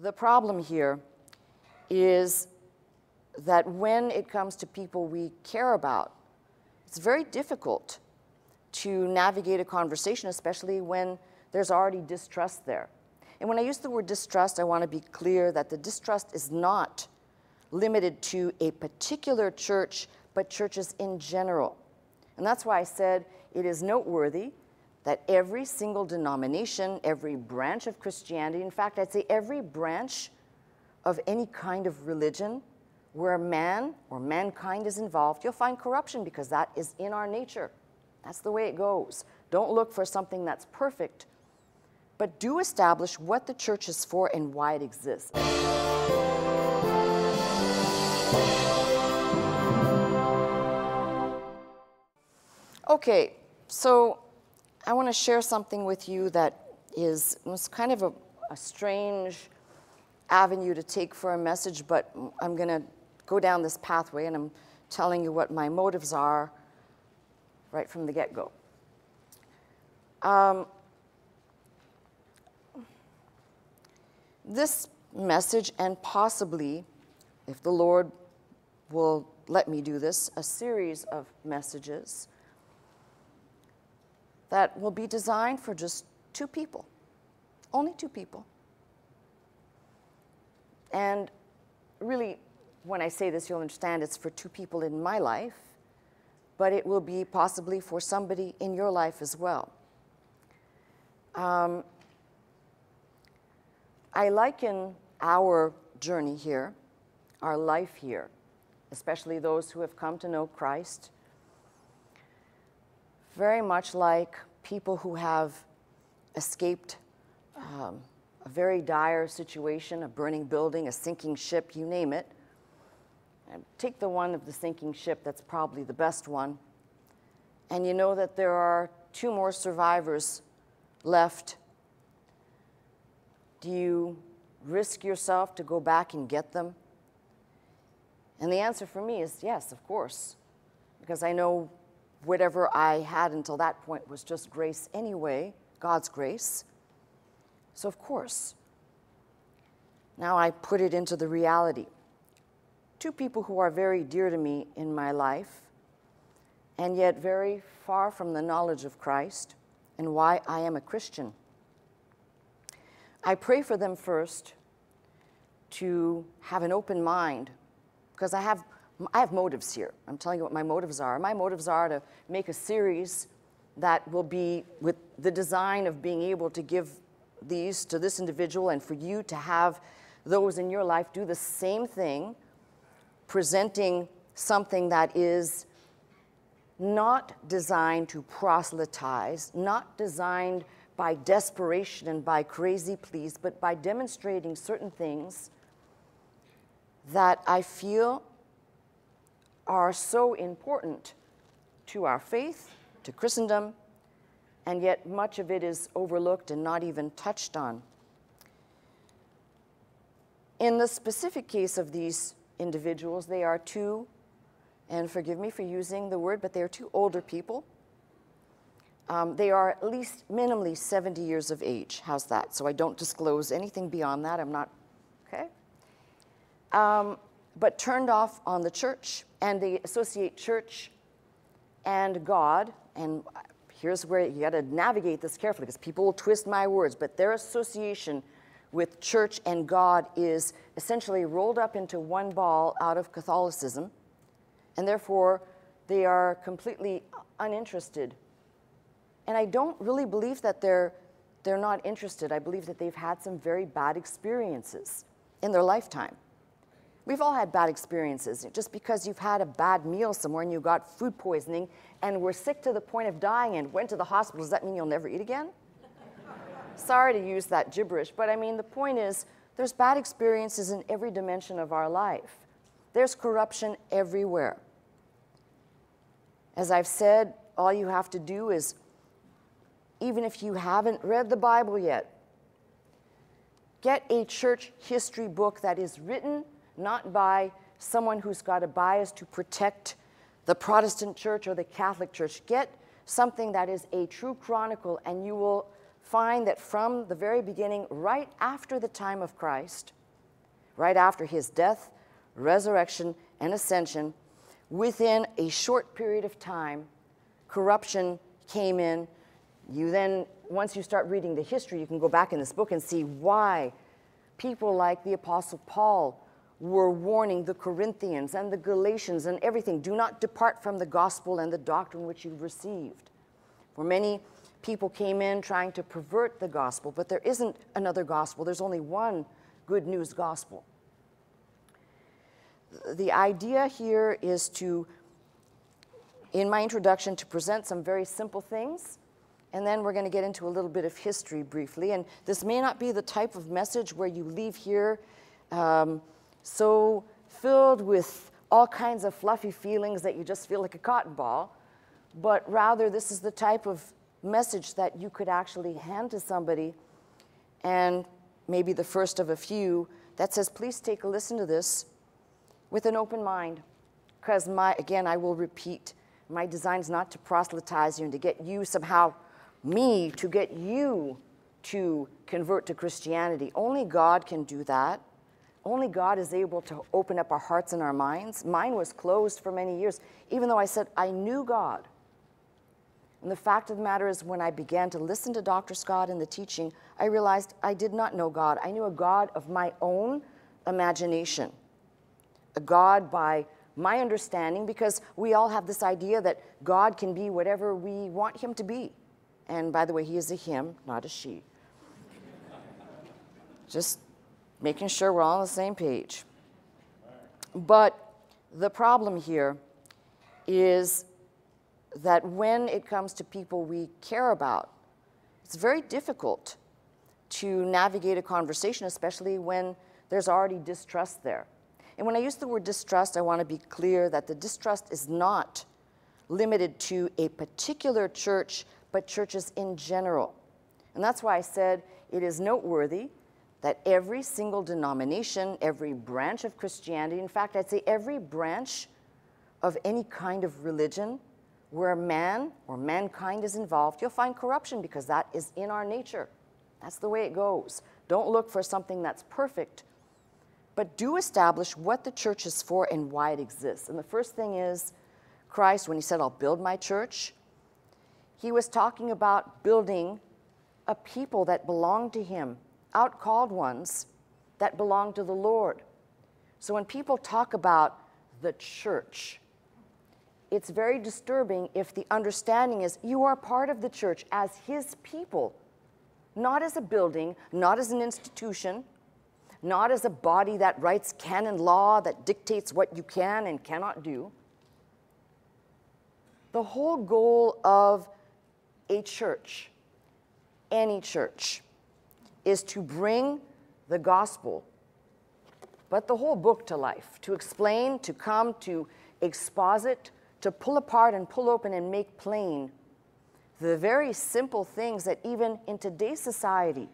The problem here is that when it comes to people we care about, it's very difficult to navigate a conversation, especially when there's already distrust there. And when I use the word distrust, I want to be clear that the distrust is not limited to a particular church, but churches in general. And that's why I said it is noteworthy that every single denomination, every branch of Christianity, in fact, I'd say every branch of any kind of religion where man or mankind is involved, you'll find corruption because that is in our nature. That's the way it goes. Don't look for something that's perfect, but do establish what the church is for and why it exists. Okay, so I want to share something with you that is was kind of a, a strange avenue to take for a message, but I'm going to go down this pathway and I'm telling you what my motives are right from the get go. Um, this message, and possibly, if the Lord will let me do this, a series of messages that will be designed for just two people, only two people. And really, when I say this, you'll understand it's for two people in my life, but it will be possibly for somebody in your life as well. Um, I liken our journey here, our life here, especially those who have come to know Christ, very much like people who have escaped um, a very dire situation, a burning building, a sinking ship, you name it. And take the one of the sinking ship that's probably the best one, and you know that there are two more survivors left. Do you risk yourself to go back and get them? And the answer for me is yes, of course, because I know whatever I had until that point was just grace anyway, God's grace. So, of course, now I put it into the reality. Two people who are very dear to me in my life, and yet very far from the knowledge of Christ and why I am a Christian. I pray for them first to have an open mind because I have, I have motives here. I'm telling you what my motives are. My motives are to make a series that will be with the design of being able to give these to this individual and for you to have those in your life do the same thing, presenting something that is not designed to proselytize, not designed by desperation and by crazy pleas, but by demonstrating certain things that I feel are so important to our faith, to Christendom, and yet much of it is overlooked and not even touched on. In the specific case of these individuals, they are two, and forgive me for using the word, but they are two older people. Um, they are at least minimally 70 years of age. How's that? So I don't disclose anything beyond that. I'm not, okay? Um, but turned off on the church, and they associate church and God, and here's where you got to navigate this carefully because people will twist my words, but their association with church and God is essentially rolled up into one ball out of Catholicism, and therefore they are completely uninterested. And I don't really believe that they're, they're not interested. I believe that they've had some very bad experiences in their lifetime. We've all had bad experiences. Just because you've had a bad meal somewhere and you got food poisoning and were sick to the point of dying and went to the hospital, does that mean you'll never eat again? Sorry to use that gibberish, but I mean, the point is there's bad experiences in every dimension of our life. There's corruption everywhere. As I've said, all you have to do is, even if you haven't read the Bible yet, get a church history book that is written not by someone who's got a bias to protect the Protestant church or the Catholic church. Get something that is a true chronicle, and you will find that from the very beginning, right after the time of Christ, right after his death, resurrection, and ascension, within a short period of time, corruption came in. You then, once you start reading the history, you can go back in this book and see why people like the Apostle Paul were warning the Corinthians and the Galatians and everything do not depart from the gospel and the doctrine which you received. For many people came in trying to pervert the gospel, but there isn't another gospel, there's only one good news gospel. The idea here is to, in my introduction, to present some very simple things and then we're going to get into a little bit of history briefly. And this may not be the type of message where you leave here um, so filled with all kinds of fluffy feelings that you just feel like a cotton ball, but rather this is the type of message that you could actually hand to somebody and maybe the first of a few that says, please take a listen to this with an open mind. Because my, again, I will repeat, my design is not to proselytize you and to get you somehow, me, to get you to convert to Christianity. Only God can do that. Only God is able to open up our hearts and our minds. Mine was closed for many years, even though I said I knew God. And the fact of the matter is, when I began to listen to Dr. Scott and the teaching, I realized I did not know God. I knew a God of my own imagination, a God by my understanding, because we all have this idea that God can be whatever we want Him to be. And by the way, He is a Him, not a she. Just making sure we're all on the same page. But the problem here is that when it comes to people we care about, it's very difficult to navigate a conversation, especially when there's already distrust there. And when I use the word distrust, I want to be clear that the distrust is not limited to a particular church, but churches in general. And that's why I said it is noteworthy that every single denomination, every branch of Christianity, in fact, I'd say every branch of any kind of religion where man or mankind is involved, you'll find corruption because that is in our nature. That's the way it goes. Don't look for something that's perfect, but do establish what the church is for and why it exists. And the first thing is Christ, when he said, I'll build my church, he was talking about building a people that belong to him, outcalled ones that belong to the Lord. So when people talk about the church, it's very disturbing if the understanding is you are part of the church as his people, not as a building, not as an institution, not as a body that writes canon law that dictates what you can and cannot do. The whole goal of a church, any church, is to bring the gospel, but the whole book to life, to explain, to come, to exposit, to pull apart and pull open and make plain the very simple things that even in today's society,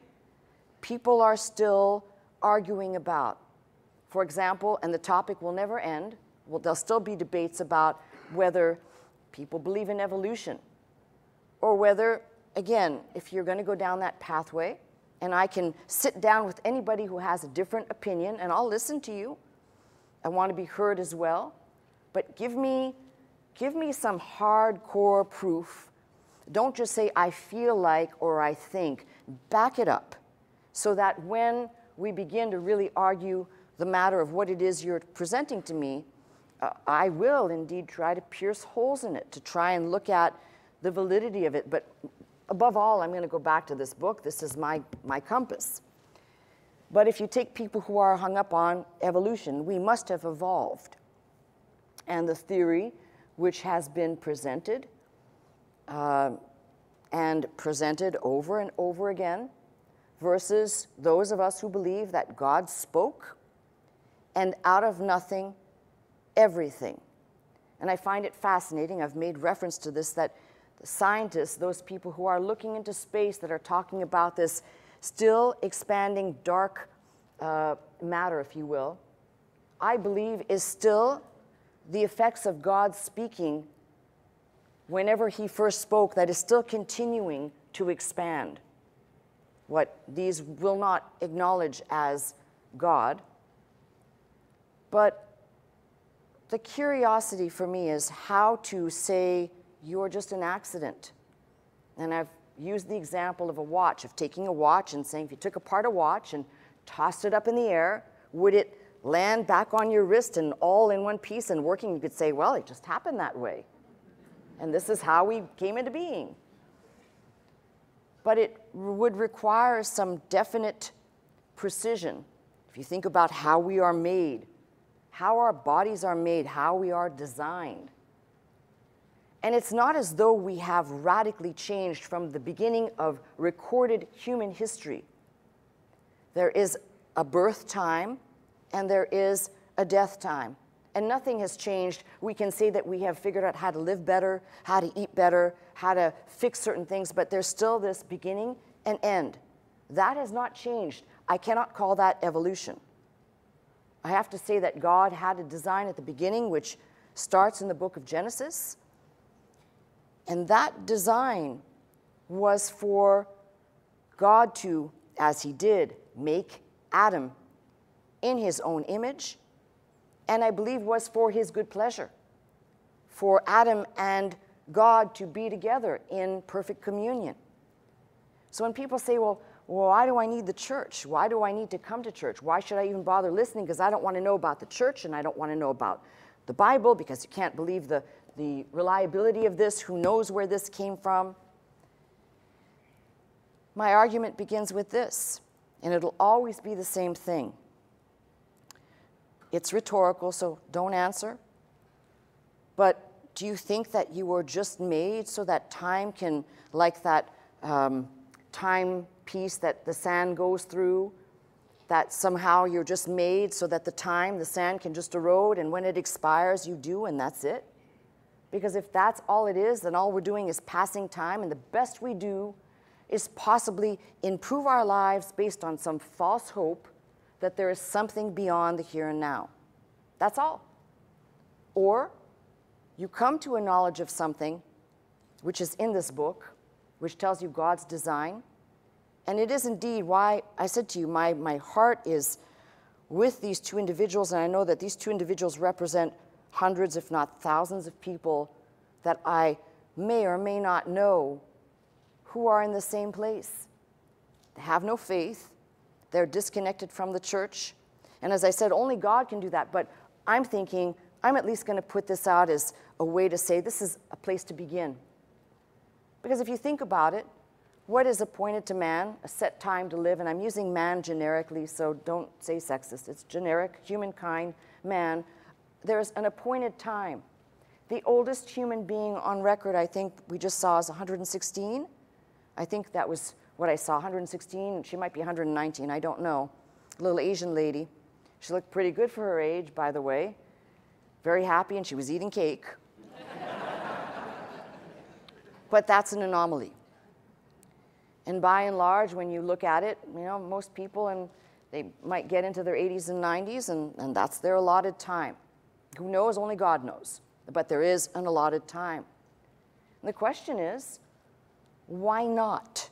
people are still arguing about. For example, and the topic will never end, well, there'll still be debates about whether people believe in evolution or whether, again, if you're going to go down that pathway, and I can sit down with anybody who has a different opinion and I'll listen to you. I want to be heard as well. But give me, give me some hardcore proof. Don't just say, I feel like or I think. Back it up so that when we begin to really argue the matter of what it is you're presenting to me, uh, I will indeed try to pierce holes in it to try and look at the validity of it. But above all, I'm going to go back to this book. This is my, my compass. But if you take people who are hung up on evolution, we must have evolved. And the theory which has been presented uh, and presented over and over again versus those of us who believe that God spoke and out of nothing, everything. And I find it fascinating. I've made reference to this that scientists, those people who are looking into space that are talking about this still expanding dark uh, matter, if you will, I believe is still the effects of God speaking whenever he first spoke that is still continuing to expand. what these will not acknowledge as God. But the curiosity for me is how to say you're just an accident. And I've used the example of a watch, of taking a watch and saying if you took apart a watch and tossed it up in the air, would it land back on your wrist and all in one piece and working? You could say, well, it just happened that way. And this is how we came into being. But it would require some definite precision. If you think about how we are made, how our bodies are made, how we are designed. And it's not as though we have radically changed from the beginning of recorded human history. There is a birth time and there is a death time. And nothing has changed. We can say that we have figured out how to live better, how to eat better, how to fix certain things, but there's still this beginning and end. That has not changed. I cannot call that evolution. I have to say that God had a design at the beginning, which starts in the book of Genesis. And that design was for God to, as He did, make Adam in His own image, and I believe was for His good pleasure, for Adam and God to be together in perfect communion. So when people say, well, well, why do I need the church? Why do I need to come to church? Why should I even bother listening? Because I don't want to know about the church and I don't want to know about the Bible because you can't believe the, the reliability of this. Who knows where this came from? My argument begins with this, and it'll always be the same thing. It's rhetorical, so don't answer. But do you think that you were just made so that time can, like that um, time piece that the sand goes through, that somehow you're just made so that the time, the sand can just erode, and when it expires, you do, and that's it? Because if that's all it is, then all we're doing is passing time, and the best we do is possibly improve our lives based on some false hope that there is something beyond the here and now. That's all. Or you come to a knowledge of something which is in this book, which tells you God's design, and it is indeed why I said to you, my, my heart is with these two individuals, and I know that these two individuals represent hundreds, if not thousands, of people that I may or may not know who are in the same place. They have no faith, they're disconnected from the church. And as I said, only God can do that. But I'm thinking, I'm at least going to put this out as a way to say this is a place to begin. Because if you think about it, what is appointed to man, a set time to live, and I'm using man generically, so don't say sexist, it's generic, humankind, man. There's an appointed time. The oldest human being on record, I think we just saw, is 116. I think that was what I saw, 116. She might be 119, I don't know. Little Asian lady. She looked pretty good for her age, by the way. Very happy, and she was eating cake. but that's an anomaly. And by and large, when you look at it, you know, most people and they might get into their 80s and 90s, and, and that's their allotted time. Who knows? Only God knows. But there is an allotted time. And the question is, why not?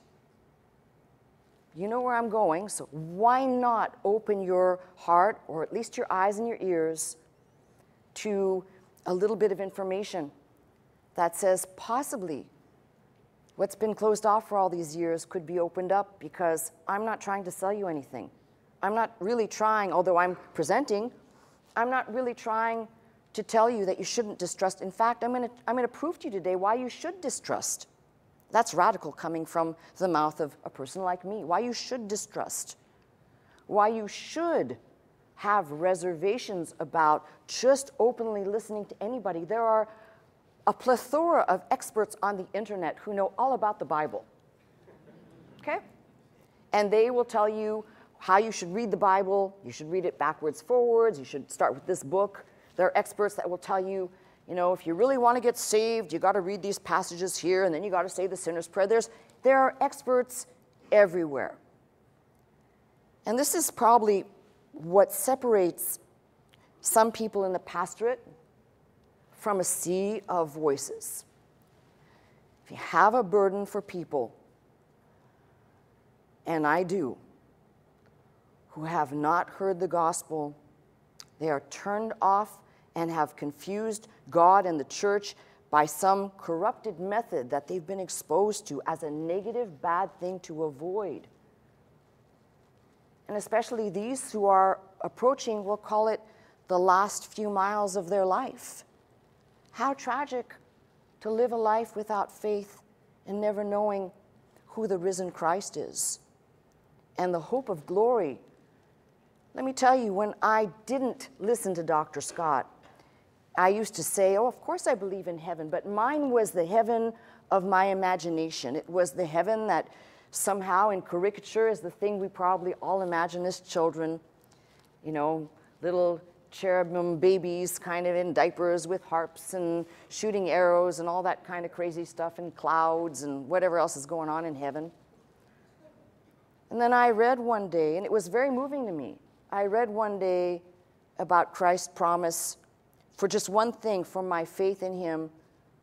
You know where I'm going, so why not open your heart, or at least your eyes and your ears, to a little bit of information that says possibly What's been closed off for all these years could be opened up because I'm not trying to sell you anything. I'm not really trying, although I'm presenting, I'm not really trying to tell you that you shouldn't distrust. In fact, I'm going to I'm going to prove to you today why you should distrust. That's radical coming from the mouth of a person like me. Why you should distrust. Why you should have reservations about just openly listening to anybody. There are a plethora of experts on the internet who know all about the Bible. Okay? And they will tell you how you should read the Bible. You should read it backwards, forwards. You should start with this book. There are experts that will tell you, you know, if you really want to get saved, you got to read these passages here, and then you got to say the sinner's prayer. There's, there are experts everywhere. And this is probably what separates some people in the pastorate from a sea of voices. If you have a burden for people, and I do, who have not heard the gospel. They are turned off and have confused God and the church by some corrupted method that they've been exposed to as a negative, bad thing to avoid. And especially these who are approaching, we'll call it the last few miles of their life. How tragic to live a life without faith and never knowing who the risen Christ is and the hope of glory. Let me tell you, when I didn't listen to Dr. Scott, I used to say, Oh, of course I believe in heaven, but mine was the heaven of my imagination. It was the heaven that somehow in caricature is the thing we probably all imagine as children. You know, little cherubim babies kind of in diapers with harps and shooting arrows and all that kind of crazy stuff and clouds and whatever else is going on in heaven. And then I read one day, and it was very moving to me. I read one day about Christ's promise for just one thing, for my faith in him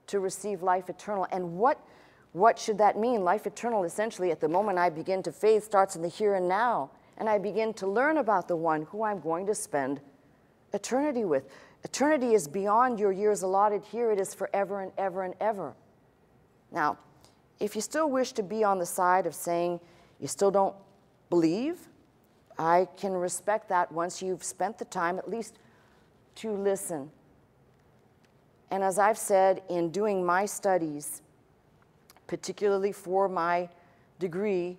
to receive life eternal. And what, what should that mean? Life eternal, essentially, at the moment I begin to faith, starts in the here and now. And I begin to learn about the one who I'm going to spend eternity with. Eternity is beyond your years allotted here, it is forever and ever and ever. Now, if you still wish to be on the side of saying you still don't believe, I can respect that once you've spent the time at least to listen and as I've said in doing my studies, particularly for my degree,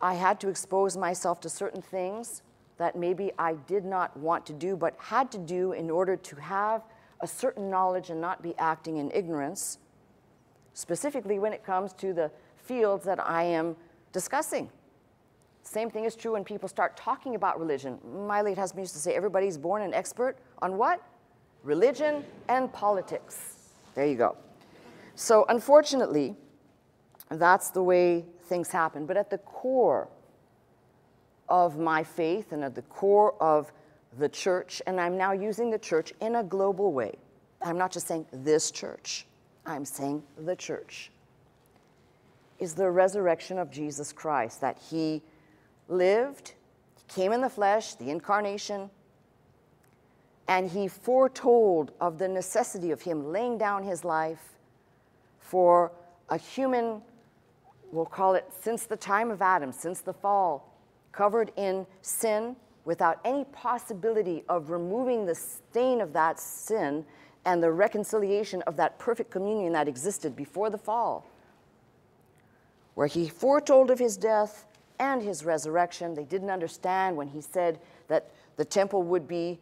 I had to expose myself to certain things that maybe I did not want to do, but had to do in order to have a certain knowledge and not be acting in ignorance, specifically when it comes to the fields that I am discussing. Same thing is true when people start talking about religion. My late husband used to say, everybody's born an expert on what? religion, and politics. There you go. So, unfortunately, that's the way things happen. But at the core of my faith and at the core of the church, and I'm now using the church in a global way. I'm not just saying this church, I'm saying the church, is the resurrection of Jesus Christ, that he lived, he came in the flesh, the incarnation, and he foretold of the necessity of him laying down his life for a human, we'll call it since the time of Adam, since the fall, covered in sin without any possibility of removing the stain of that sin and the reconciliation of that perfect communion that existed before the fall, where he foretold of his death and his resurrection. They didn't understand when he said that the temple would be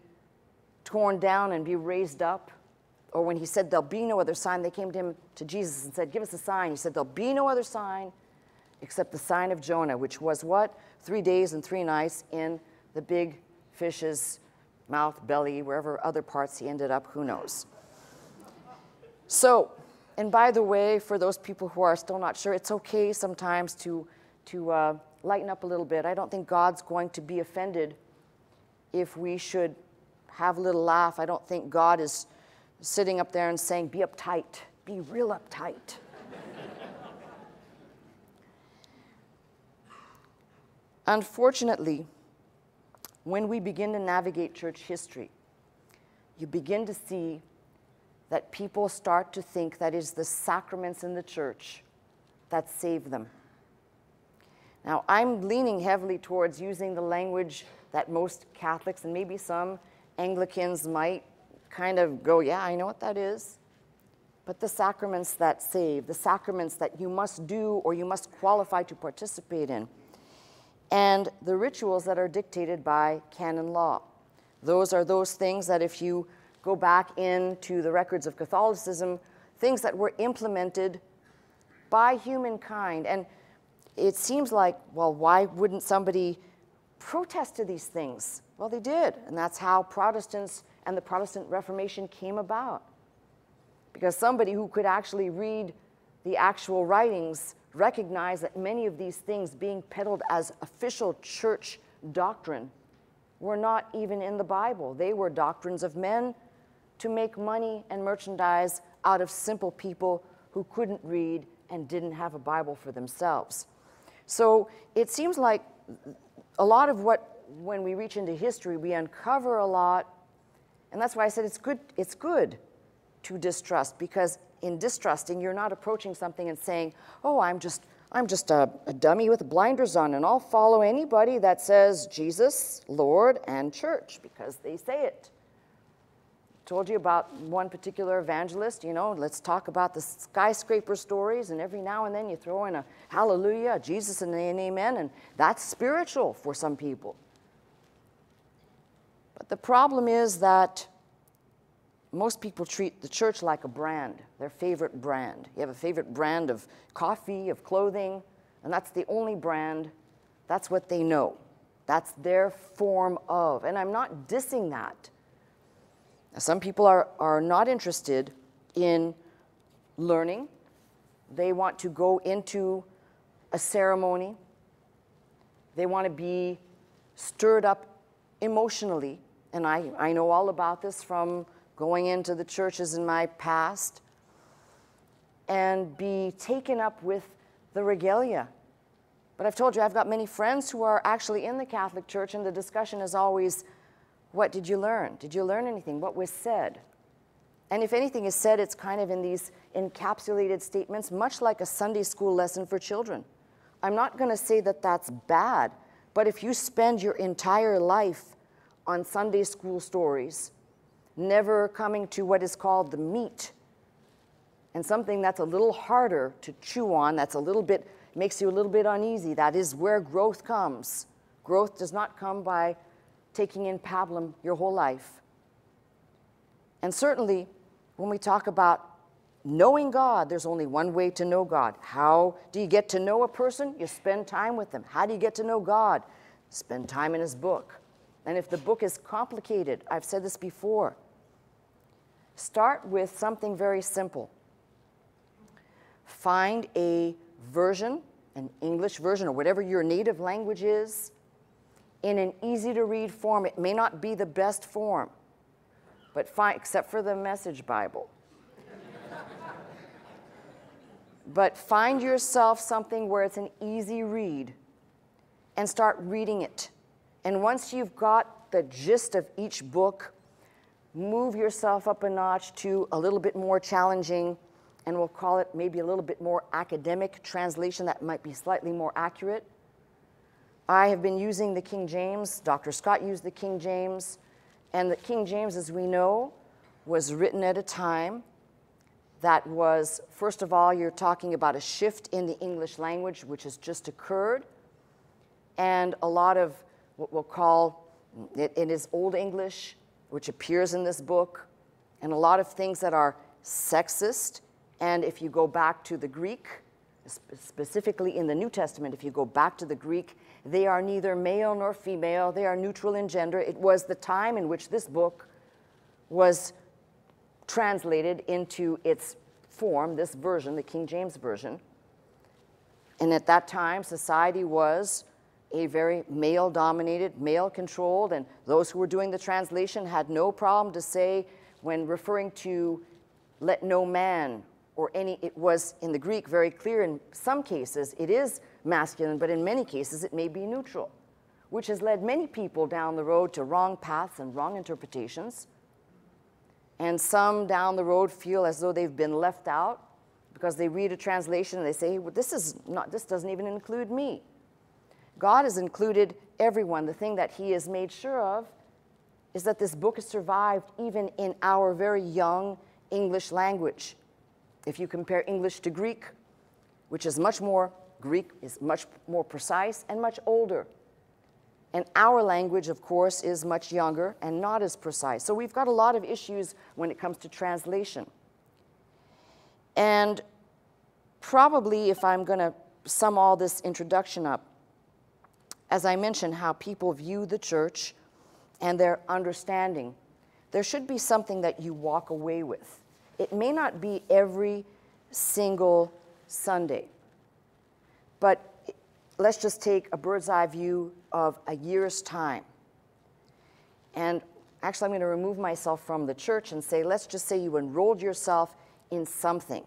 torn down and be raised up. Or when he said, There'll be no other sign, they came to him, to Jesus, and said, Give us a sign. He said, There'll be no other sign except the sign of Jonah, which was what? Three days and three nights in the big fish's mouth, belly, wherever other parts he ended up, who knows. So, and by the way, for those people who are still not sure, it's okay sometimes to, to uh, lighten up a little bit. I don't think God's going to be offended if we should have a little laugh. I don't think God is sitting up there and saying, be uptight, be real uptight. Unfortunately, when we begin to navigate church history, you begin to see that people start to think that it is the sacraments in the church that save them. Now, I'm leaning heavily towards using the language that most Catholics and maybe some Anglicans might kind of go, yeah, I know what that is. But the sacraments that save, the sacraments that you must do or you must qualify to participate in, and the rituals that are dictated by canon law. Those are those things that if you go back into the records of Catholicism, things that were implemented by humankind. And it seems like, well, why wouldn't somebody protest to these things? Well, they did, and that's how Protestants and the Protestant Reformation came about. Because somebody who could actually read the actual writings recognized that many of these things being peddled as official church doctrine were not even in the Bible. They were doctrines of men to make money and merchandise out of simple people who couldn't read and didn't have a Bible for themselves. So it seems like a lot of what, when we reach into history, we uncover a lot. And that's why I said it's good, it's good to distrust because in distrusting, you're not approaching something and saying, oh, I'm just, I'm just a, a dummy with blinders on and I'll follow anybody that says Jesus, Lord, and church because they say it told you about one particular evangelist, you know, let's talk about the skyscraper stories, and every now and then you throw in a hallelujah, a Jesus and an amen, and that's spiritual for some people. But the problem is that most people treat the church like a brand, their favorite brand. You have a favorite brand of coffee, of clothing, and that's the only brand, that's what they know. That's their form of. And I'm not dissing that. Some people are, are not interested in learning. They want to go into a ceremony. They want to be stirred up emotionally. And I, I know all about this from going into the churches in my past and be taken up with the regalia. But I've told you, I've got many friends who are actually in the Catholic Church, and the discussion is always what did you learn? Did you learn anything? What was said? And if anything is said, it's kind of in these encapsulated statements, much like a Sunday school lesson for children. I'm not going to say that that's bad, but if you spend your entire life on Sunday school stories, never coming to what is called the meat, and something that's a little harder to chew on, that's a little bit, makes you a little bit uneasy, that is where growth comes. Growth does not come by taking in pablum your whole life. And certainly, when we talk about knowing God, there's only one way to know God. How do you get to know a person? You spend time with them. How do you get to know God? Spend time in His book. And if the book is complicated, I've said this before, start with something very simple. Find a version, an English version, or whatever your native language is, in an easy to read form. It may not be the best form, but fine, except for the Message Bible. but find yourself something where it's an easy read and start reading it. And once you've got the gist of each book, move yourself up a notch to a little bit more challenging, and we'll call it maybe a little bit more academic translation that might be slightly more accurate I have been using the King James. Dr. Scott used the King James. And the King James, as we know, was written at a time that was, first of all, you're talking about a shift in the English language, which has just occurred, and a lot of what we'll call it, it is Old English, which appears in this book, and a lot of things that are sexist. And if you go back to the Greek, specifically in the New Testament, if you go back to the Greek, they are neither male nor female, they are neutral in gender. It was the time in which this book was translated into its form, this version, the King James Version. And at that time, society was a very male dominated, male controlled, and those who were doing the translation had no problem to say, when referring to let no man or any, it was in the Greek very clear in some cases it is masculine, but in many cases it may be neutral, which has led many people down the road to wrong paths and wrong interpretations. And some down the road feel as though they've been left out because they read a translation and they say, well, this, is not, this doesn't even include me. God has included everyone. The thing that He has made sure of is that this book has survived even in our very young English language. If you compare English to Greek, which is much more, Greek is much more precise and much older. And our language, of course, is much younger and not as precise. So we've got a lot of issues when it comes to translation. And probably, if I'm going to sum all this introduction up, as I mentioned, how people view the church and their understanding, there should be something that you walk away with. It may not be every single Sunday, but let's just take a bird's eye view of a year's time. And actually, I'm going to remove myself from the church and say, let's just say you enrolled yourself in something.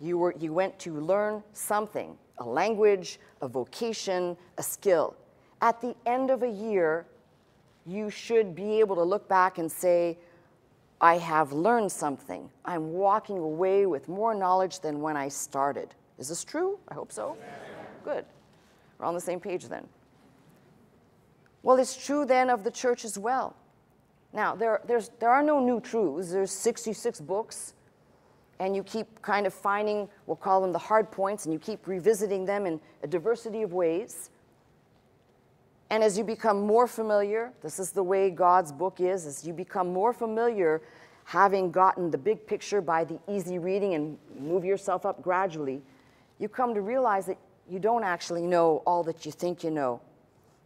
You, were, you went to learn something a language, a vocation, a skill. At the end of a year, you should be able to look back and say, I have learned something. I'm walking away with more knowledge than when I started. Is this true? I hope so. Good. We're on the same page then. Well, it's true then of the church as well. Now, there, there are no new truths. There's 66 books, and you keep kind of finding, we'll call them the hard points, and you keep revisiting them in a diversity of ways. And as you become more familiar, this is the way God's book is, as you become more familiar, having gotten the big picture by the easy reading and move yourself up gradually, you come to realize that you don't actually know all that you think you know.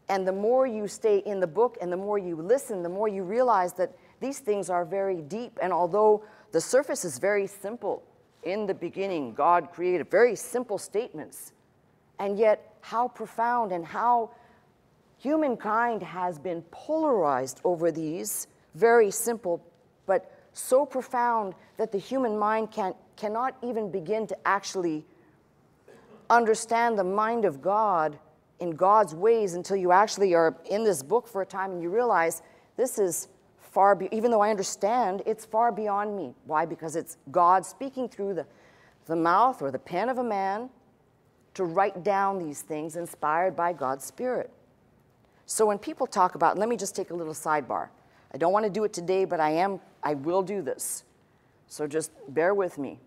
And the more you stay in the book and the more you listen, the more you realize that these things are very deep. And although the surface is very simple, in the beginning, God created very simple statements. And yet, how profound and how humankind has been polarized over these very simple, but so profound that the human mind can, cannot even begin to actually understand the mind of God in God's ways until you actually are in this book for a time and you realize this is far, be- even though I understand, it's far beyond me. Why? Because it's God speaking through the, the mouth or the pen of a man to write down these things inspired by God's Spirit. So when people talk about, let me just take a little sidebar. I don't want to do it today, but I am, I will do this. So just bear with me.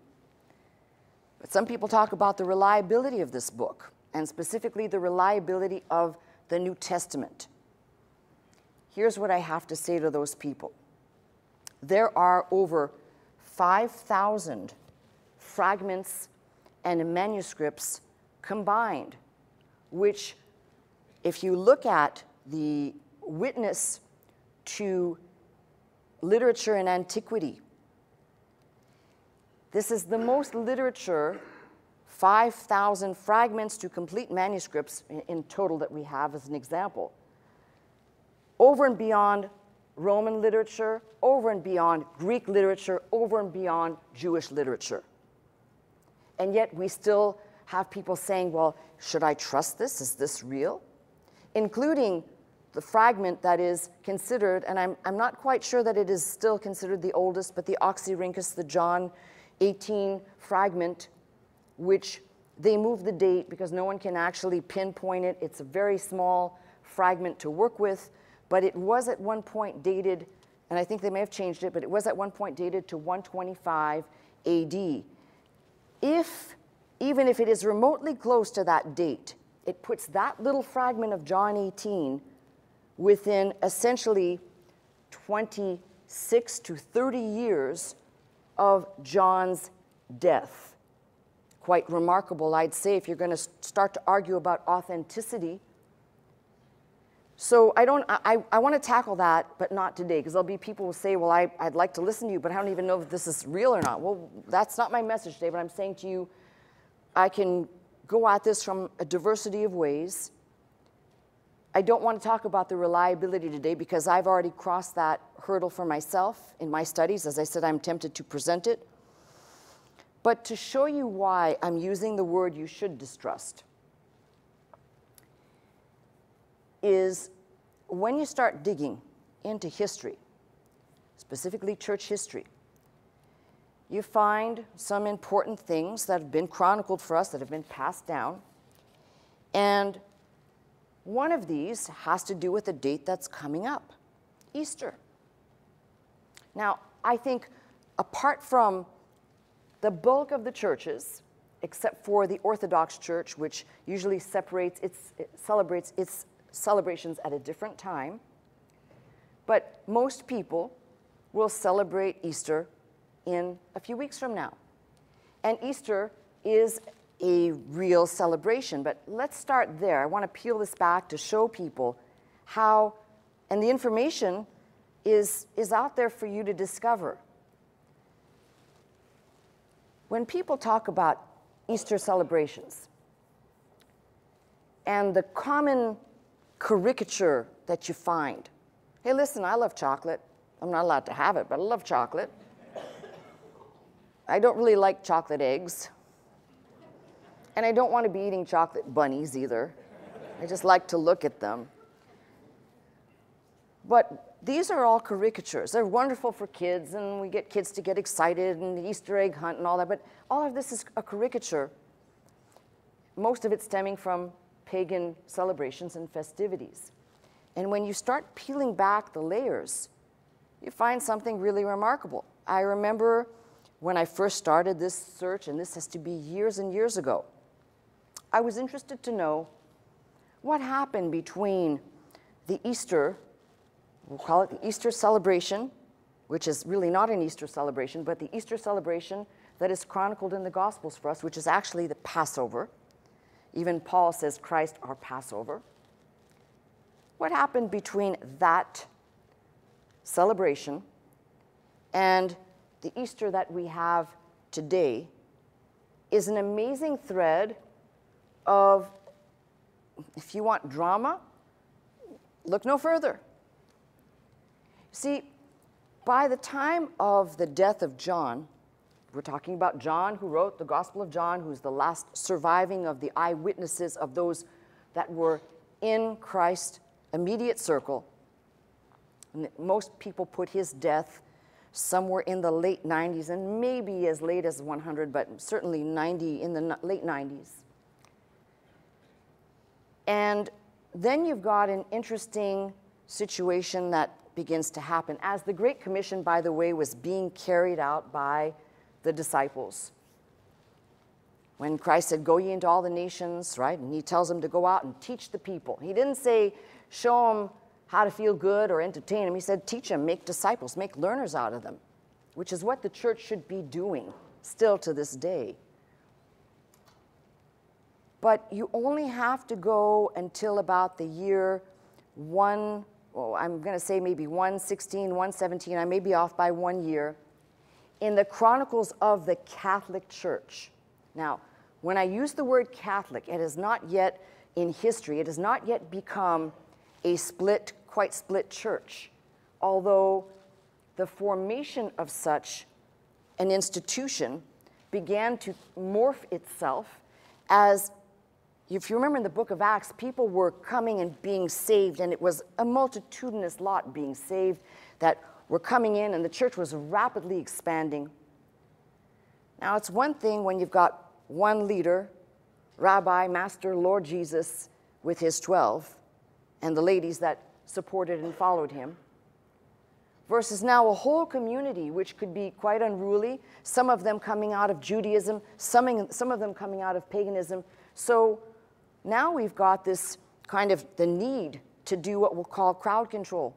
But some people talk about the reliability of this book and specifically the reliability of the New Testament. Here's what I have to say to those people there are over 5,000 fragments and manuscripts combined, which, if you look at the witness to literature and antiquity, this is the most literature 5,000 fragments to complete manuscripts in total that we have as an example. Over and beyond Roman literature, over and beyond Greek literature, over and beyond Jewish literature. And yet we still have people saying, well, should I trust this? Is this real? Including the fragment that is considered, and I'm, I'm not quite sure that it is still considered the oldest, but the Oxyrhynchus, the John 18 fragment, which they moved the date because no one can actually pinpoint it. It's a very small fragment to work with, but it was at one point dated, and I think they may have changed it, but it was at one point dated to 125 AD. If, even if it is remotely close to that date, it puts that little fragment of John 18 within essentially 26 to 30 years of John's death quite remarkable, I'd say, if you're going to start to argue about authenticity. So I don't, I, I want to tackle that, but not today, because there'll be people who say, well, I, I'd like to listen to you, but I don't even know if this is real or not. Well, that's not my message today, but I'm saying to you, I can go at this from a diversity of ways. I don't want to talk about the reliability today because I've already crossed that hurdle for myself in my studies. As I said, I'm tempted to present it. But to show you why I'm using the word you should distrust is when you start digging into history, specifically church history, you find some important things that have been chronicled for us, that have been passed down. And one of these has to do with a date that's coming up Easter. Now, I think apart from the bulk of the churches, except for the Orthodox Church, which usually separates its, it celebrates its celebrations at a different time, but most people will celebrate Easter in a few weeks from now. And Easter is a real celebration, but let's start there. I want to peel this back to show people how, and the information is, is out there for you to discover. When people talk about Easter celebrations and the common caricature that you find hey, listen, I love chocolate. I'm not allowed to have it, but I love chocolate. I don't really like chocolate eggs. And I don't want to be eating chocolate bunnies either. I just like to look at them. But these are all caricatures. They're wonderful for kids, and we get kids to get excited, and the Easter egg hunt and all that. But all of this is a caricature, most of it stemming from pagan celebrations and festivities. And when you start peeling back the layers, you find something really remarkable. I remember when I first started this search, and this has to be years and years ago, I was interested to know what happened between the Easter we'll call it the Easter celebration, which is really not an Easter celebration, but the Easter celebration that is chronicled in the Gospels for us, which is actually the Passover. Even Paul says, Christ our Passover. What happened between that celebration and the Easter that we have today is an amazing thread of, if you want drama, look no further. See, by the time of the death of John, we're talking about John who wrote the Gospel of John, who's the last surviving of the eyewitnesses of those that were in Christ's immediate circle. And most people put his death somewhere in the late 90s and maybe as late as 100, but certainly 90 in the late 90s. And then you've got an interesting situation that begins to happen as the Great Commission, by the way, was being carried out by the disciples. When Christ said, Go ye into all the nations, right? And he tells them to go out and teach the people. He didn't say, Show them how to feel good or entertain them. He said, Teach them, make disciples, make learners out of them, which is what the church should be doing still to this day. But you only have to go until about the year 1 well, I'm going to say maybe 116, 117, I may be off by one year, in the Chronicles of the Catholic Church. Now, when I use the word Catholic, it is not yet in history, it has not yet become a split, quite split church, although the formation of such an institution began to morph itself as if you remember in the book of Acts, people were coming and being saved, and it was a multitudinous lot being saved that were coming in, and the church was rapidly expanding. Now, it's one thing when you've got one leader, Rabbi, Master, Lord Jesus, with his 12, and the ladies that supported and followed him, versus now a whole community which could be quite unruly, some of them coming out of Judaism, some, some of them coming out of paganism. So now we've got this kind of the need to do what we'll call crowd control.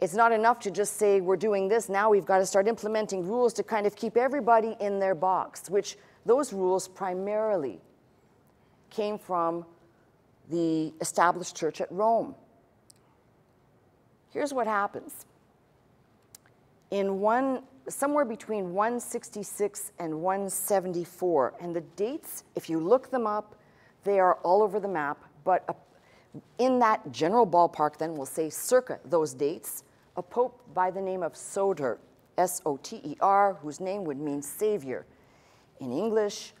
It's not enough to just say we're doing this. Now we've got to start implementing rules to kind of keep everybody in their box, which those rules primarily came from the established church at Rome. Here's what happens. In one, somewhere between 166 and 174, and the dates, if you look them up, they are all over the map, but a, in that general ballpark, then we'll say circa those dates, a pope by the name of Soter, S O T E R, whose name would mean savior in English,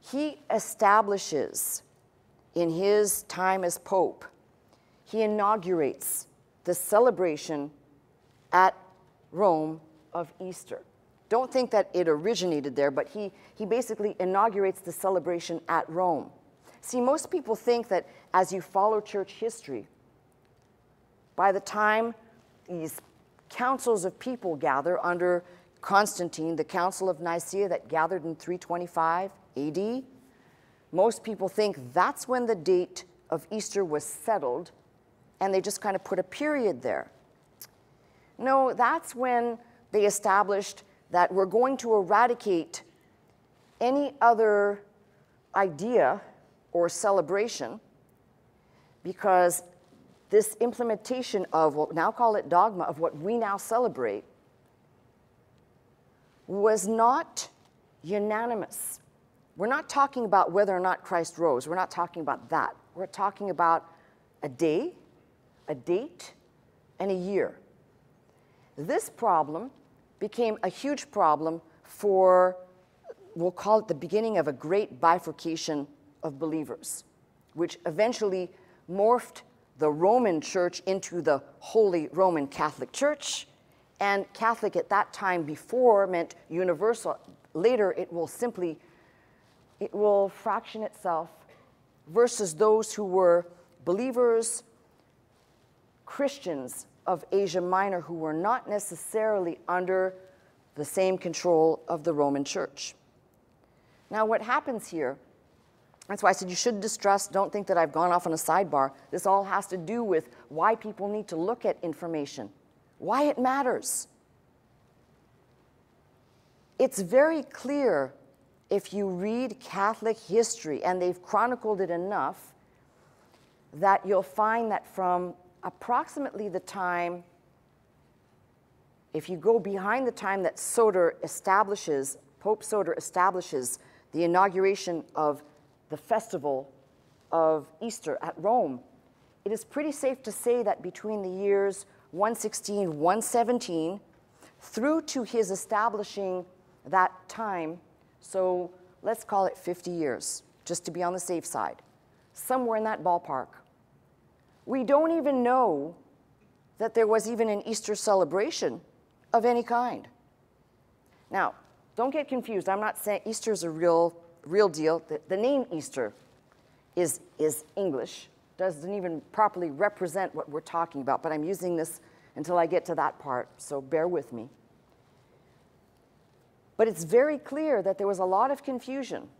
he establishes in his time as pope, he inaugurates the celebration at Rome of Easter. Don't think that it originated there, but he, he basically inaugurates the celebration at Rome. See, most people think that as you follow church history, by the time these councils of people gather under Constantine, the Council of Nicaea that gathered in 325 AD, most people think that's when the date of Easter was settled, and they just kind of put a period there. No, that's when they established that we're going to eradicate any other idea or celebration because this implementation of what we now call it dogma of what we now celebrate was not unanimous. We're not talking about whether or not Christ rose. We're not talking about that. We're talking about a day, a date, and a year. This problem became a huge problem for we'll call it the beginning of a great bifurcation of believers, which eventually morphed the Roman Church into the Holy Roman Catholic Church. And Catholic at that time before meant universal. Later, it will simply, it will fraction itself versus those who were believers, Christians of Asia Minor who were not necessarily under the same control of the Roman Church. Now, what happens here, that's why I said you should distrust, don't think that I've gone off on a sidebar. This all has to do with why people need to look at information, why it matters. It's very clear if you read Catholic history, and they've chronicled it enough, that you'll find that from approximately the time, if you go behind the time that Soter establishes, Pope Soter establishes the inauguration of the festival of Easter at Rome, it is pretty safe to say that between the years 116, 117, through to his establishing that time, so let's call it 50 years, just to be on the safe side, somewhere in that ballpark. We don't even know that there was even an Easter celebration of any kind. Now, don't get confused. I'm not saying Easter is a real, real deal. The, the name Easter is, is English, doesn't even properly represent what we're talking about, but I'm using this until I get to that part, so bear with me. But it's very clear that there was a lot of confusion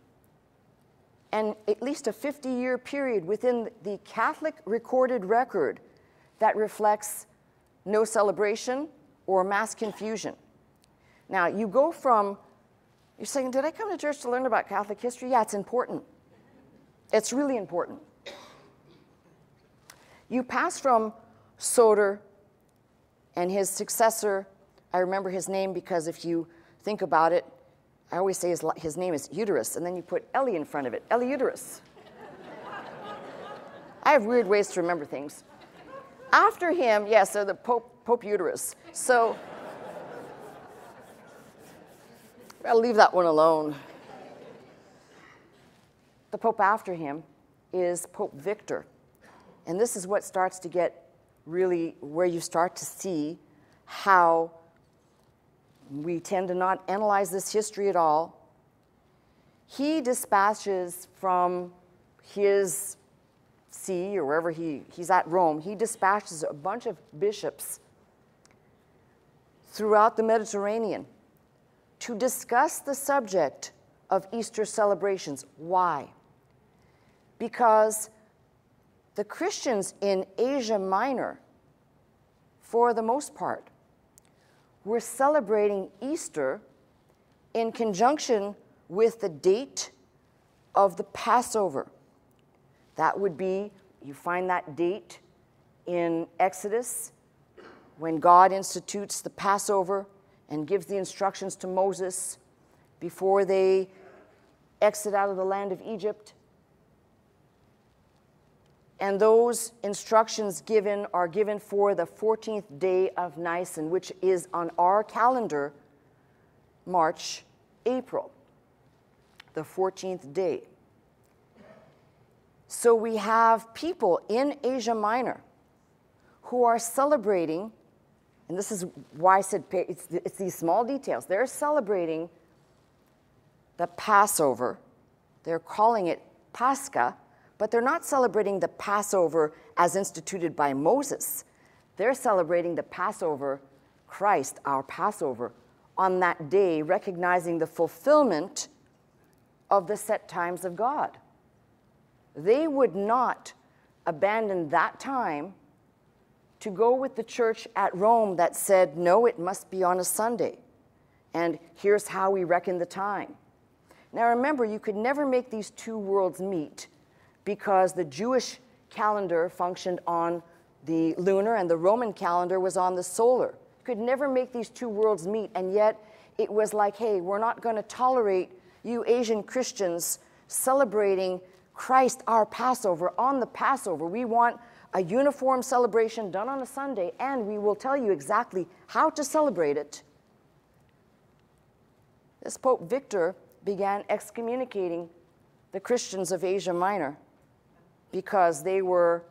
and at least a 50 year period within the Catholic recorded record that reflects no celebration or mass confusion. Now, you go from, you're saying, Did I come to church to learn about Catholic history? Yeah, it's important. It's really important. You pass from Soter and his successor, I remember his name because if you think about it, I always say his, his name is Uterus, and then you put Ellie in front of it, Ellie Uterus. I have weird ways to remember things. After him, yes, yeah, so the Pope, Pope Uterus. So I'll leave that one alone. The Pope after him is Pope Victor. And this is what starts to get really where you start to see how we tend to not analyze this history at all. He dispatches from his see or wherever he, he's at Rome, he dispatches a bunch of bishops throughout the Mediterranean to discuss the subject of Easter celebrations. Why? Because the Christians in Asia Minor, for the most part, we're celebrating Easter in conjunction with the date of the Passover. That would be, you find that date in Exodus when God institutes the Passover and gives the instructions to Moses before they exit out of the land of Egypt. And those instructions given are given for the 14th day of Nisan, which is on our calendar, March, April, the 14th day. So we have people in Asia Minor who are celebrating, and this is why I said it's, it's these small details. They're celebrating the Passover. They're calling it Pascha but they're not celebrating the Passover as instituted by Moses. They're celebrating the Passover, Christ, our Passover, on that day, recognizing the fulfillment of the set times of God. They would not abandon that time to go with the church at Rome that said, no, it must be on a Sunday. And here's how we reckon the time. Now remember, you could never make these two worlds meet because the Jewish calendar functioned on the lunar and the Roman calendar was on the solar. You Could never make these two worlds meet, and yet it was like, hey, we're not going to tolerate you Asian Christians celebrating Christ, our Passover, on the Passover. We want a uniform celebration done on a Sunday, and we will tell you exactly how to celebrate it. This Pope Victor began excommunicating the Christians of Asia Minor because they were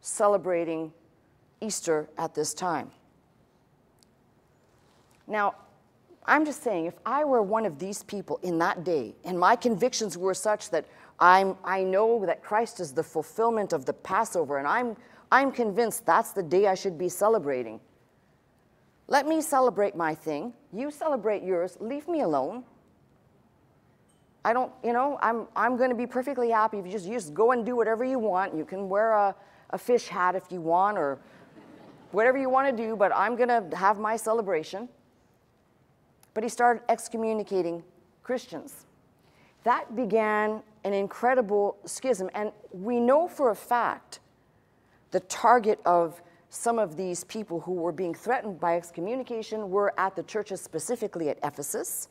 celebrating Easter at this time. Now, I'm just saying, if I were one of these people in that day, and my convictions were such that I'm, I know that Christ is the fulfillment of the Passover, and I'm, I'm convinced that's the day I should be celebrating. Let me celebrate my thing. You celebrate yours. Leave me alone. I don't, you know, I'm, I'm going to be perfectly happy if you just, you just go and do whatever you want. You can wear a, a fish hat if you want or whatever you want to do, but I'm going to have my celebration. But he started excommunicating Christians. That began an incredible schism. And we know for a fact the target of some of these people who were being threatened by excommunication were at the churches, specifically at Ephesus.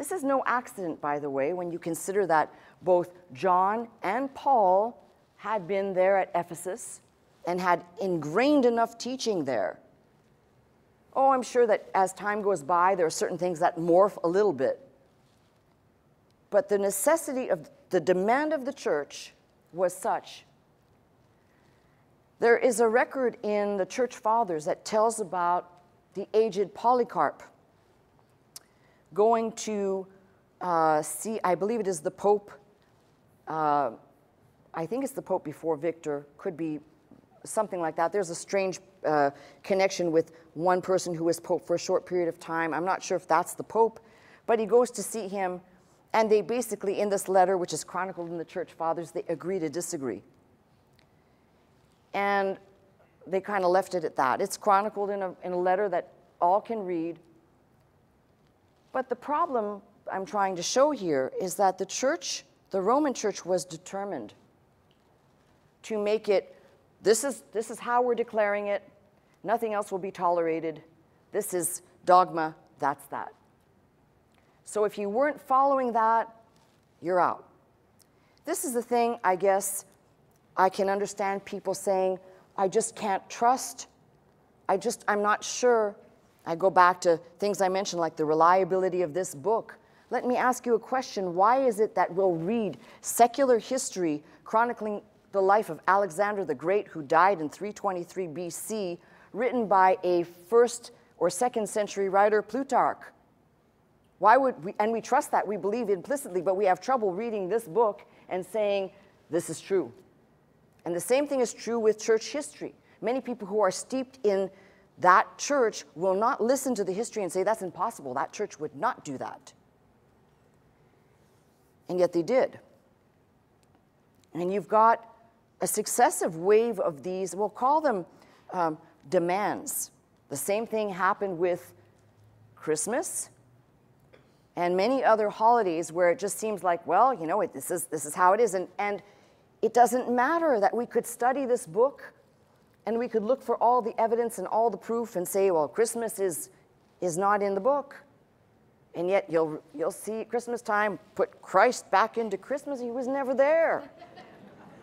This is no accident, by the way, when you consider that both John and Paul had been there at Ephesus and had ingrained enough teaching there. Oh, I'm sure that as time goes by, there are certain things that morph a little bit. But the necessity of the demand of the church was such there is a record in the church fathers that tells about the aged Polycarp going to uh, see, I believe it is the Pope, uh, I think it's the Pope before Victor, could be something like that. There's a strange uh, connection with one person who was Pope for a short period of time. I'm not sure if that's the Pope, but he goes to see him, and they basically, in this letter, which is chronicled in the church fathers, they agree to disagree. And they kind of left it at that. It's chronicled in a, in a letter that all can read. But the problem I'm trying to show here is that the church, the Roman church, was determined to make it this is, this is how we're declaring it, nothing else will be tolerated. This is dogma, that's that. So if you weren't following that, you're out. This is the thing, I guess, I can understand people saying, I just can't trust. I just, I'm not sure. I go back to things I mentioned, like the reliability of this book. Let me ask you a question. Why is it that we'll read secular history chronicling the life of Alexander the Great, who died in 323 BC, written by a first or second century writer, Plutarch? Why would we, and we trust that, we believe implicitly, but we have trouble reading this book and saying, this is true. And the same thing is true with church history. Many people who are steeped in that church will not listen to the history and say, that's impossible. That church would not do that. And yet they did. And you've got a successive wave of these, we'll call them um, demands. The same thing happened with Christmas and many other holidays where it just seems like, well, you know, it, this, is, this is how it is. And, and it doesn't matter that we could study this book and we could look for all the evidence and all the proof and say, well, Christmas is, is not in the book. And yet you'll, you'll see Christmas time, put Christ back into Christmas, he was never there.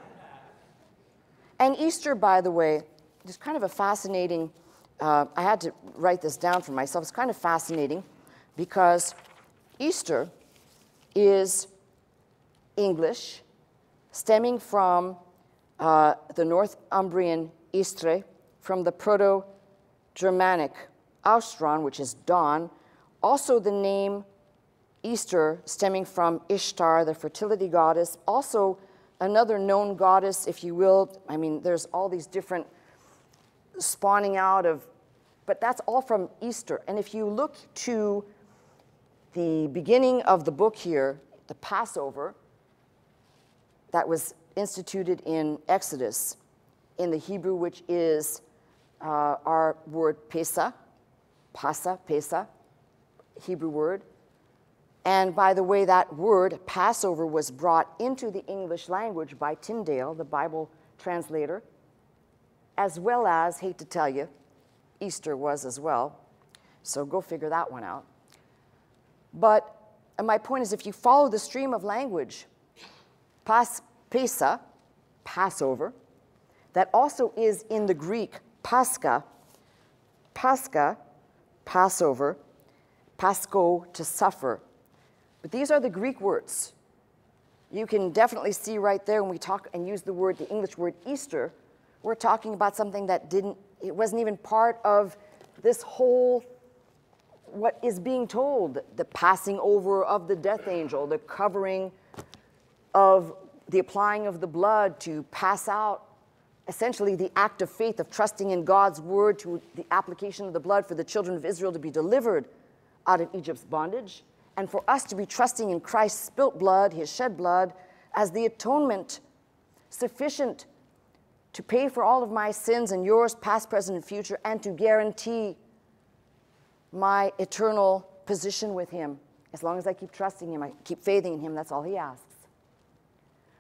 and Easter, by the way, is kind of a fascinating, uh, I had to write this down for myself. It's kind of fascinating because Easter is English stemming from uh, the Northumbrian Istre, from the Proto Germanic Austron, which is dawn, also the name Easter stemming from Ishtar, the fertility goddess, also another known goddess, if you will. I mean, there's all these different spawning out of, but that's all from Easter. And if you look to the beginning of the book here, the Passover, that was instituted in Exodus in the Hebrew, which is uh, our word pesa, pasa, pesa, Hebrew word. And by the way, that word, Passover, was brought into the English language by Tyndale, the Bible translator, as well as, hate to tell you, Easter was as well. So go figure that one out. But my point is, if you follow the stream of language, Pas, Pesa, Passover, that also is in the Greek Pascha, Pascha, Passover, Pasco, to suffer. But these are the Greek words. You can definitely see right there when we talk and use the word, the English word Easter, we're talking about something that didn't, it wasn't even part of this whole, what is being told, the passing over of the death angel, the covering of the applying of the blood to pass out essentially the act of faith of trusting in God's word to the application of the blood for the children of Israel to be delivered out of Egypt's bondage, and for us to be trusting in Christ's spilt blood, his shed blood, as the atonement sufficient to pay for all of my sins and yours, past, present, and future, and to guarantee my eternal position with him. As long as I keep trusting him, I keep faithing in him, that's all he asks.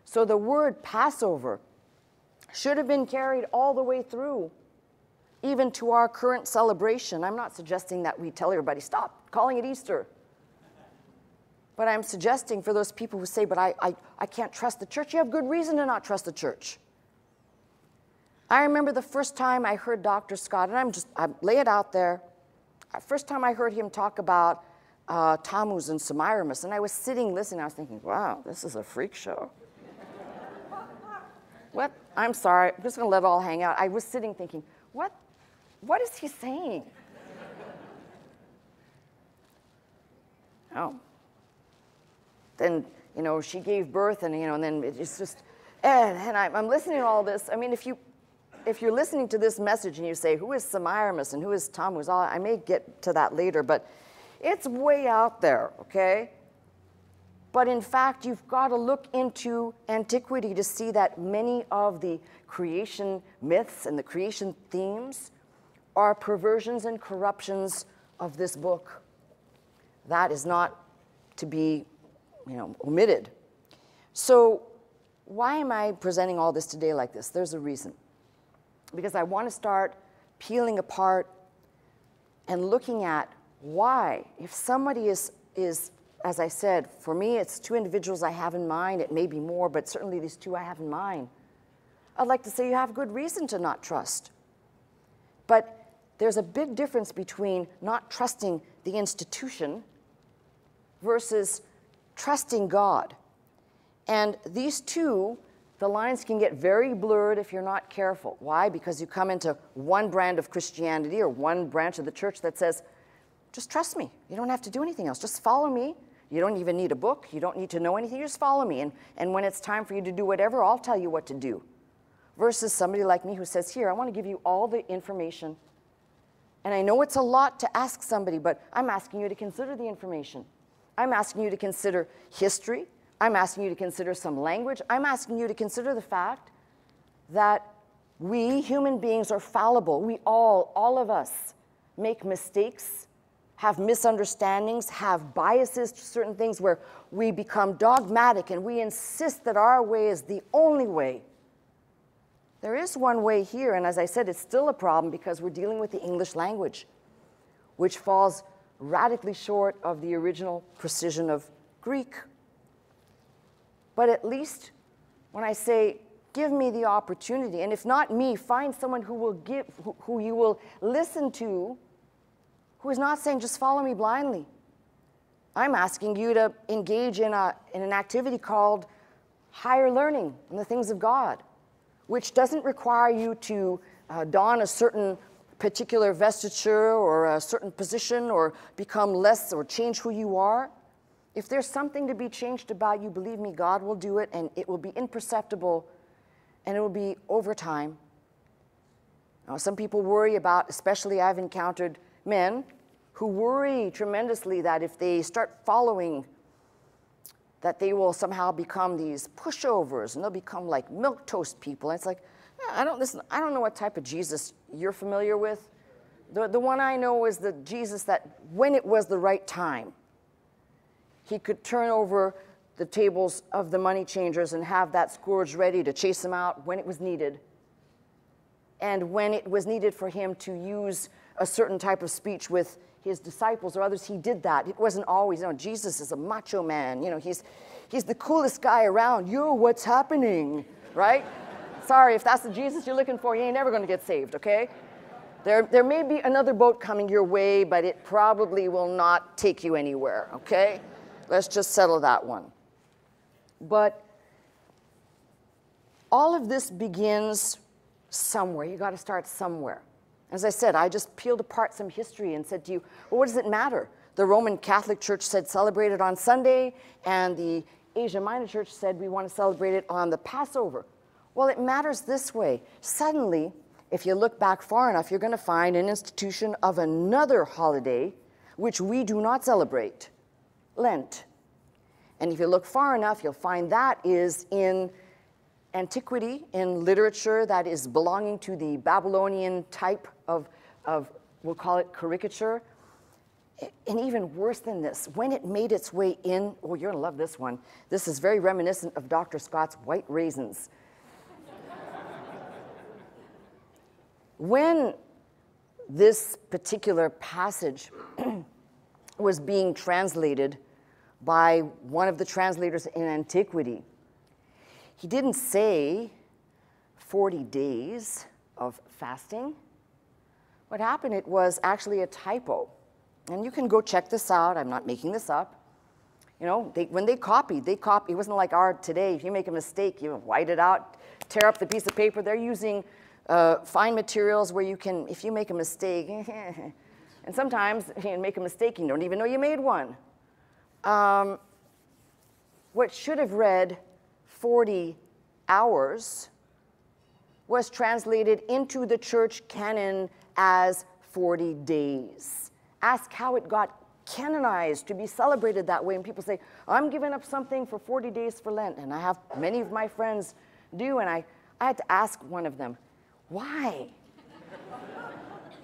So the word Passover should have been carried all the way through, even to our current celebration. I'm not suggesting that we tell everybody, stop calling it Easter. But I'm suggesting for those people who say, but I, I, I can't trust the church, you have good reason to not trust the church. I remember the first time I heard Dr. Scott, and I'm just, I lay it out there. First time I heard him talk about uh, Tammuz and Semiramis, and I was sitting listening, I was thinking, wow, this is a freak show. What? I'm sorry, I'm just gonna let it all hang out. I was sitting thinking, what, what is he saying? oh. Then, you know, she gave birth and, you know, and then it's just, and, and I, I'm listening to all this. I mean, if you, if you're listening to this message and you say, who is Semiramis and who is Tammuz, I may get to that later, but it's way out there, okay? But in fact, you've got to look into antiquity to see that many of the creation myths and the creation themes are perversions and corruptions of this book. That is not to be, you know, omitted. So why am I presenting all this today like this? There's a reason. Because I want to start peeling apart and looking at why, if somebody is, is as I said, for me, it's two individuals I have in mind. It may be more, but certainly these two I have in mind. I'd like to say you have good reason to not trust. But there's a big difference between not trusting the institution versus trusting God. And these two, the lines can get very blurred if you're not careful. Why? Because you come into one brand of Christianity or one branch of the church that says, just trust me. You don't have to do anything else. Just follow me you don't even need a book. You don't need to know anything. Just follow me. And, and when it's time for you to do whatever, I'll tell you what to do. Versus somebody like me who says, Here, I want to give you all the information. And I know it's a lot to ask somebody, but I'm asking you to consider the information. I'm asking you to consider history. I'm asking you to consider some language. I'm asking you to consider the fact that we human beings are fallible. We all, all of us, make mistakes have misunderstandings, have biases to certain things where we become dogmatic and we insist that our way is the only way. There is one way here, and as I said, it's still a problem because we're dealing with the English language, which falls radically short of the original precision of Greek. But at least when I say, give me the opportunity, and if not me, find someone who will give, who, who you will listen to who is not saying just follow me blindly. I'm asking you to engage in, a, in an activity called higher learning in the things of God, which doesn't require you to uh, don a certain particular vestiture or a certain position or become less or change who you are. If there's something to be changed about you, believe me, God will do it and it will be imperceptible and it will be over time. Now, some people worry about, especially I've encountered men who worry tremendously that if they start following, that they will somehow become these pushovers and they'll become like milk toast people. And it's like, I don't listen, I don't know what type of Jesus you're familiar with. The, the one I know is the Jesus that when it was the right time, he could turn over the tables of the money changers and have that scourge ready to chase them out when it was needed. And when it was needed for him to use a certain type of speech with his disciples or others, he did that. It wasn't always, you know, Jesus is a macho man. You know, he's, he's the coolest guy around. Yo, what's happening? Right? Sorry, if that's the Jesus you're looking for, you ain't never going to get saved, okay? There, there may be another boat coming your way, but it probably will not take you anywhere, okay? Let's just settle that one. But all of this begins somewhere. You got to start somewhere. As I said, I just peeled apart some history and said to you, well, what does it matter? The Roman Catholic Church said celebrate it on Sunday, and the Asia Minor Church said we want to celebrate it on the Passover. Well, it matters this way. Suddenly, if you look back far enough, you're going to find an institution of another holiday which we do not celebrate Lent. And if you look far enough, you'll find that is in antiquity, in literature that is belonging to the Babylonian type of, of we'll call it caricature. And even worse than this, when it made its way in, oh, you're gonna love this one. This is very reminiscent of Dr. Scott's white raisins. when this particular passage was being translated by one of the translators in antiquity, he didn't say 40 days of fasting. What happened, it was actually a typo. And you can go check this out. I'm not making this up. You know, they, when they copied, they copied. It wasn't like our today. If you make a mistake, you white it out, tear up the piece of paper. They're using uh, fine materials where you can, if you make a mistake, and sometimes you make a mistake, you don't even know you made one. Um, what should have read 40 hours was translated into the church canon as 40 days. Ask how it got canonized to be celebrated that way. And people say, I'm giving up something for 40 days for Lent. And I have many of my friends do. And I, I had to ask one of them, why?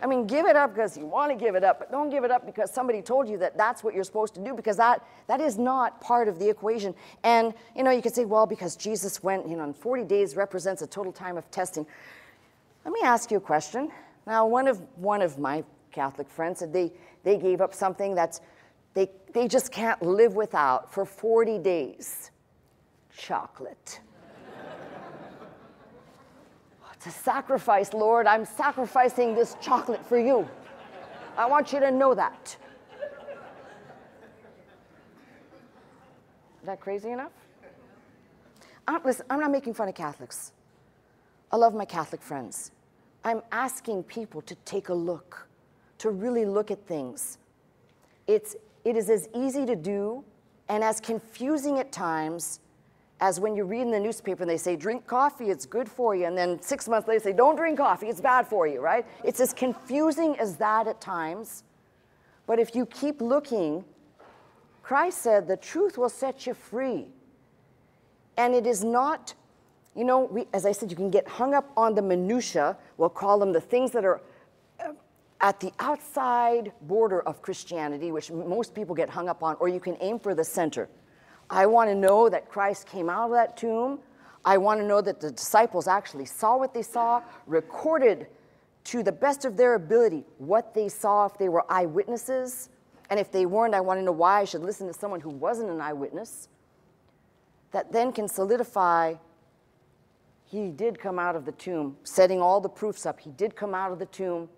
I mean, give it up because you want to give it up, but don't give it up because somebody told you that that's what you're supposed to do because that, that is not part of the equation. And, you know, you could say, well, because Jesus went, you know, and 40 days represents a total time of testing. Let me ask you a question. Now, one of, one of my Catholic friends said they, they gave up something that's, they, they just can't live without for 40 days chocolate. It's a sacrifice, Lord. I'm sacrificing this chocolate for you. I want you to know that. Is that crazy enough? I'm, listen, I'm not making fun of Catholics. I love my Catholic friends. I'm asking people to take a look, to really look at things. It's, it is as easy to do and as confusing at times as when you read in the newspaper and they say, drink coffee, it's good for you. And then six months later, they say, don't drink coffee, it's bad for you, right? It's as confusing as that at times. But if you keep looking, Christ said, the truth will set you free. And it is not, you know, we, as I said, you can get hung up on the minutiae. We'll call them the things that are uh, at the outside border of Christianity, which most people get hung up on, or you can aim for the center. I want to know that Christ came out of that tomb. I want to know that the disciples actually saw what they saw, recorded to the best of their ability what they saw if they were eyewitnesses. And if they weren't, I want to know why I should listen to someone who wasn't an eyewitness. That then can solidify he did come out of the tomb, setting all the proofs up. He did come out of the tomb.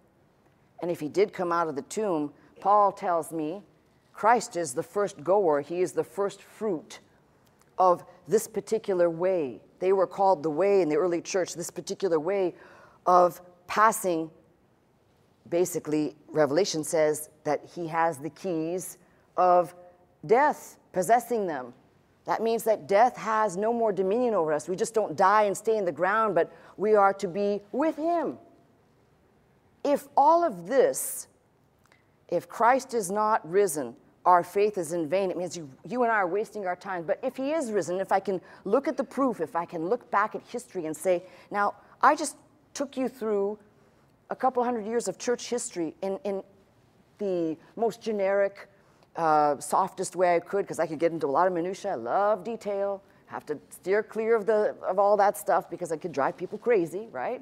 And if he did come out of the tomb, Paul tells me Christ is the first goer, he is the first fruit of this particular way. They were called the way in the early church, this particular way of passing. Basically, Revelation says that he has the keys of death, possessing them. That means that death has no more dominion over us. We just don't die and stay in the ground, but we are to be with him. If all of this, if Christ is not risen, our faith is in vain. It means you, you and I are wasting our time. But if he is risen, if I can look at the proof, if I can look back at history and say, now, I just took you through a couple hundred years of church history in, in the most generic, uh, softest way I could, because I could get into a lot of minutiae. I love detail, have to steer clear of, the, of all that stuff because I could drive people crazy, right?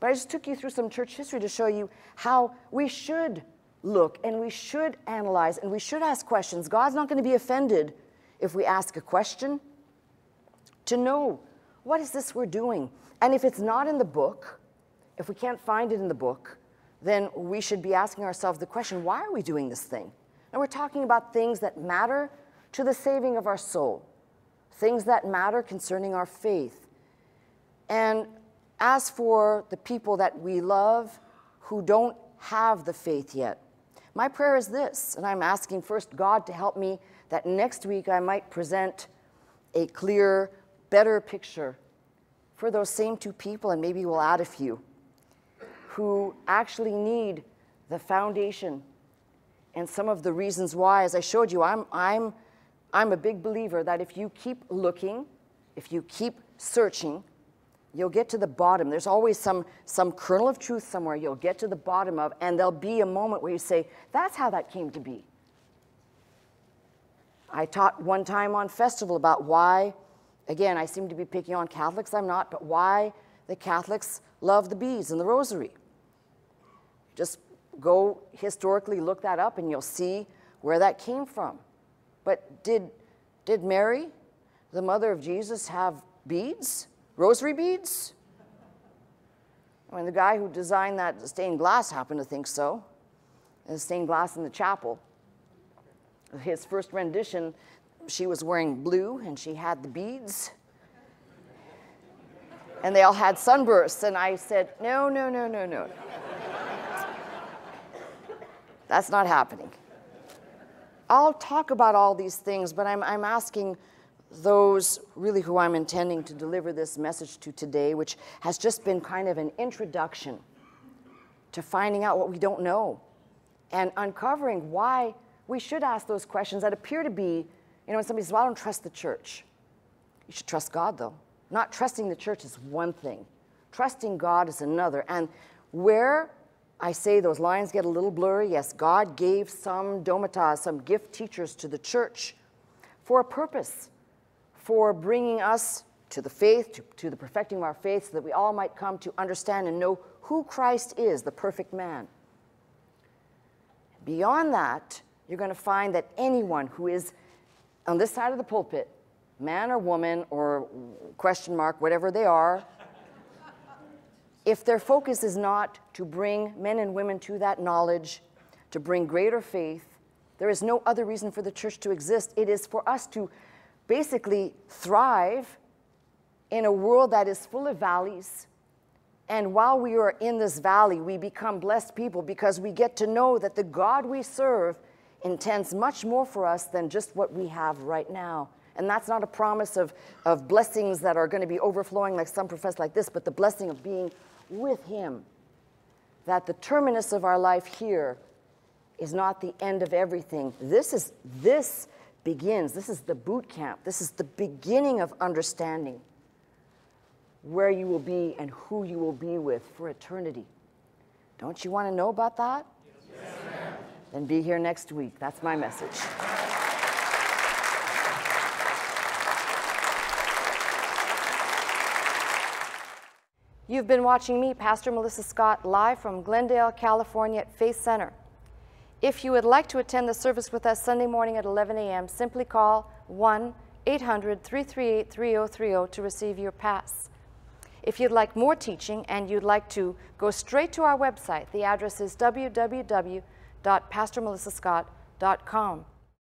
But I just took you through some church history to show you how we should look and we should analyze and we should ask questions. God's not going to be offended if we ask a question to know what is this we're doing? And if it's not in the book, if we can't find it in the book, then we should be asking ourselves the question why are we doing this thing? And we're talking about things that matter to the saving of our soul, things that matter concerning our faith. And as for the people that we love who don't have the faith yet, my prayer is this, and I'm asking first God to help me that next week I might present a clear, better picture for those same two people, and maybe we'll add a few, who actually need the foundation and some of the reasons why. As I showed you, I'm, I'm, I'm a big believer that if you keep looking, if you keep searching, you'll get to the bottom. There's always some, some kernel of truth somewhere you'll get to the bottom of, and there'll be a moment where you say, That's how that came to be. I taught one time on festival about why, again, I seem to be picking on Catholics, I'm not, but why the Catholics love the beads and the rosary. Just go historically look that up and you'll see where that came from. But did, did Mary, the mother of Jesus, have beads? Rosary beads? I mean, the guy who designed that stained glass happened to think so. The stained glass in the chapel his first rendition, she was wearing blue and she had the beads. And they all had sunbursts. And I said, no, no, no, no, no. That's not happening. I'll talk about all these things, but I'm, I'm asking those really who I'm intending to deliver this message to today, which has just been kind of an introduction to finding out what we don't know and uncovering why we should ask those questions that appear to be, you know, when somebody says, well, I don't trust the church. You should trust God, though. Not trusting the church is one thing, trusting God is another. And where I say those lines get a little blurry, yes, God gave some domitas, some gift teachers to the church for a purpose, for bringing us to the faith, to, to the perfecting of our faith, so that we all might come to understand and know who Christ is, the perfect man. Beyond that, you're going to find that anyone who is on this side of the pulpit, man or woman or question mark, whatever they are, if their focus is not to bring men and women to that knowledge, to bring greater faith, there is no other reason for the church to exist. It is for us to basically thrive in a world that is full of valleys. And while we are in this valley, we become blessed people because we get to know that the God we serve intends much more for us than just what we have right now. And that's not a promise of, of blessings that are going to be overflowing like some profess like this, but the blessing of being with Him. That the terminus of our life here is not the end of everything. This is this begins. This is the boot camp. This is the beginning of understanding where you will be and who you will be with for eternity. Don't you want to know about that? then be here next week. That's my message. You've been watching me, Pastor Melissa Scott, live from Glendale, California at Faith Center. If you would like to attend the service with us Sunday morning at 11 a.m., simply call 1 800 338 3030 to receive your pass. If you'd like more teaching and you'd like to go straight to our website, the address is www www.pastormelissascott.com.